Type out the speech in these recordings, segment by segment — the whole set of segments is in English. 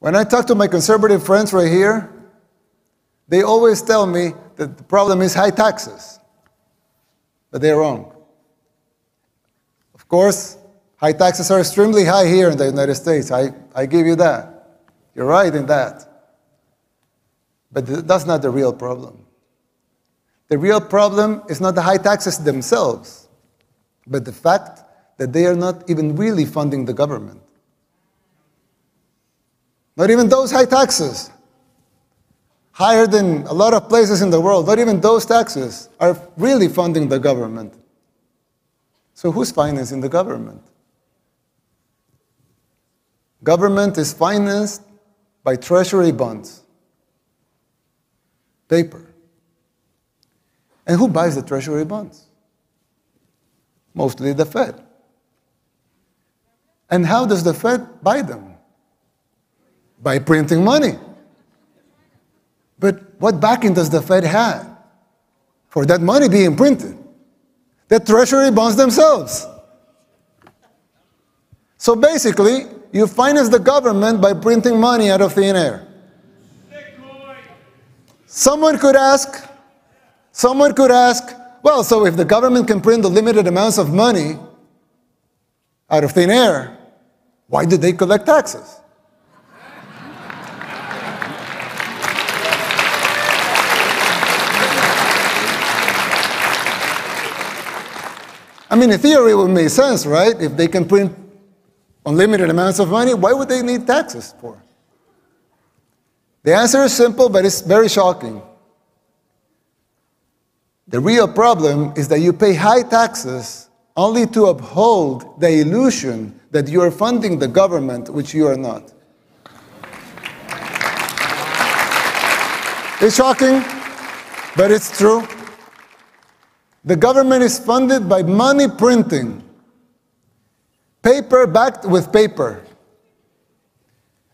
When I talk to my conservative friends right here, they always tell me that the problem is high taxes. But they're wrong. Of course, high taxes are extremely high here in the United States. I, I give you that. You're right in that. But that's not the real problem. The real problem is not the high taxes themselves, but the fact that they are not even really funding the government. Not even those high taxes, higher than a lot of places in the world, not even those taxes are really funding the government. So who's financing the government? Government is financed by treasury bonds, paper. And who buys the treasury bonds? Mostly the Fed. And how does the Fed buy them? By printing money. But what backing does the Fed have for that money being printed? The treasury bonds themselves. So basically, you finance the government by printing money out of thin air. Someone could ask, someone could ask, well, so if the government can print the limited amounts of money out of thin air, why do they collect taxes? I mean, in theory, it would make sense, right? If they can print unlimited amounts of money, why would they need taxes for? The answer is simple, but it's very shocking. The real problem is that you pay high taxes only to uphold the illusion that you are funding the government, which you are not. It's shocking, but it's true. The government is funded by money printing, paper backed with paper,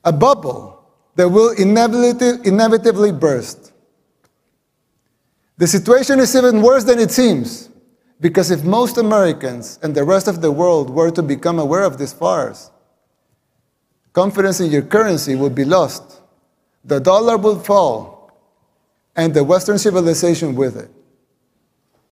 a bubble that will inevitably, burst. The situation is even worse than it seems, because if most Americans and the rest of the world were to become aware of this farce, confidence in your currency would be lost, the dollar would fall, and the Western civilization with it.